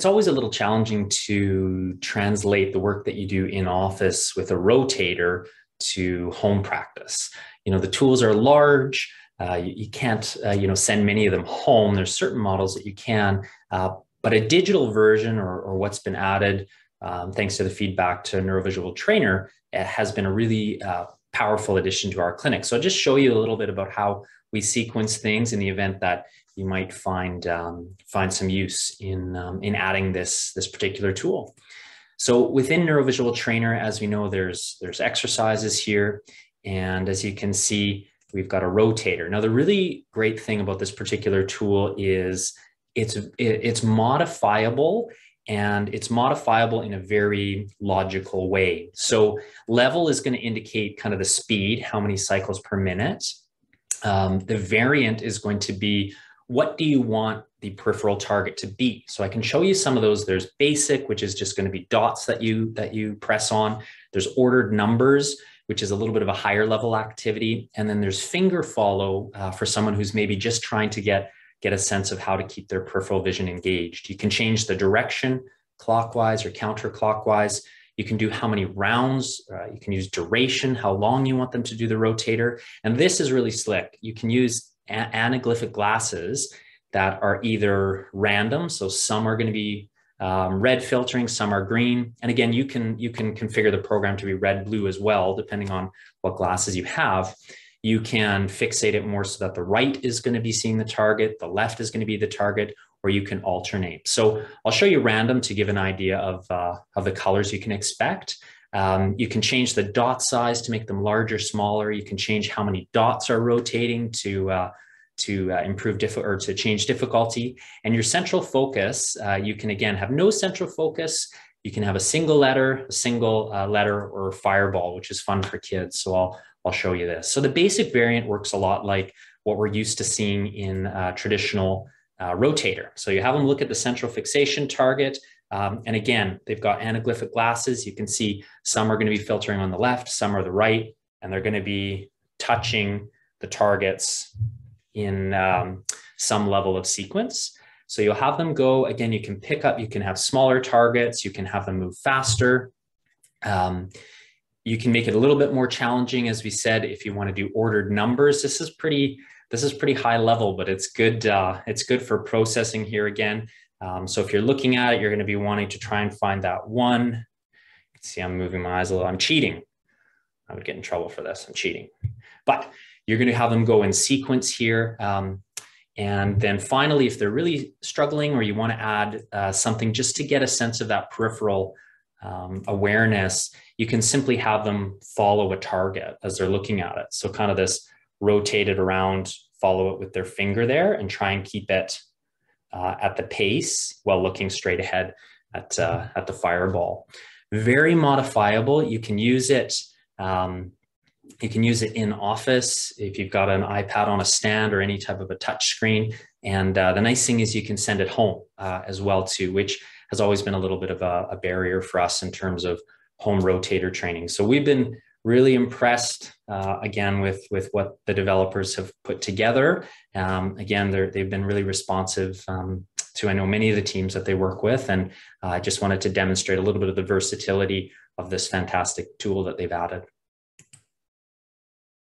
it's always a little challenging to translate the work that you do in office with a rotator to home practice. You know, the tools are large. Uh, you, you, can't, uh, you know, send many of them home. There's certain models that you can, uh, but a digital version or, or what's been added, um, thanks to the feedback to Neurovisual Trainer, has been a really uh, powerful addition to our clinic. So I'll just show you a little bit about how we sequence things in the event that you might find um, find some use in um, in adding this this particular tool. So within Neurovisual Trainer, as we know, there's there's exercises here, and as you can see, we've got a rotator. Now, the really great thing about this particular tool is it's it's modifiable and it's modifiable in a very logical way. So level is going to indicate kind of the speed, how many cycles per minute. Um, the variant is going to be what do you want the peripheral target to be? So I can show you some of those. There's basic, which is just going to be dots that you that you press on. There's ordered numbers, which is a little bit of a higher level activity. And then there's finger follow uh, for someone who's maybe just trying to get, get a sense of how to keep their peripheral vision engaged. You can change the direction clockwise or counterclockwise. You can do how many rounds, uh, you can use duration, how long you want them to do the rotator. And this is really slick. You can use anaglyphic glasses that are either random, so some are going to be um, red filtering, some are green. And again, you can you can configure the program to be red, blue as well, depending on what glasses you have. You can fixate it more so that the right is going to be seeing the target, the left is going to be the target, or you can alternate. So I'll show you random to give an idea of, uh, of the colors you can expect. Um, you can change the dot size to make them larger, smaller. You can change how many dots are rotating to uh, to uh, improve diff or to change difficulty. And your central focus, uh, you can again have no central focus. You can have a single letter, a single uh, letter, or fireball, which is fun for kids. So I'll I'll show you this. So the basic variant works a lot like what we're used to seeing in uh, traditional uh, rotator. So you have them look at the central fixation target. Um, and again, they've got anaglyphic glasses. You can see some are going to be filtering on the left, some are the right, and they're going to be touching the targets in um, some level of sequence. So you'll have them go, again, you can pick up, you can have smaller targets, you can have them move faster. Um, you can make it a little bit more challenging, as we said, if you want to do ordered numbers. This is pretty, this is pretty high level, but it's good. Uh, it's good for processing here again. Um, so if you're looking at it, you're going to be wanting to try and find that one. See, I'm moving my eyes a little. I'm cheating. I would get in trouble for this. I'm cheating. But you're going to have them go in sequence here. Um, and then finally, if they're really struggling or you want to add uh, something just to get a sense of that peripheral um, awareness, you can simply have them follow a target as they're looking at it. So kind of this rotate it around, follow it with their finger there and try and keep it uh, at the pace while looking straight ahead at, uh, at the fireball. Very modifiable. You can use it um, you can use it in office if you've got an iPad on a stand or any type of a touch screen. And uh, the nice thing is you can send it home uh, as well too, which has always been a little bit of a, a, barrier for us in terms of home rotator training. So we've been really impressed uh, again with with what the developers have put together. Um, again, they've been really responsive um, to I know many of the teams that they work with, and uh, I just wanted to demonstrate a little bit of the versatility of this fantastic tool that they've added.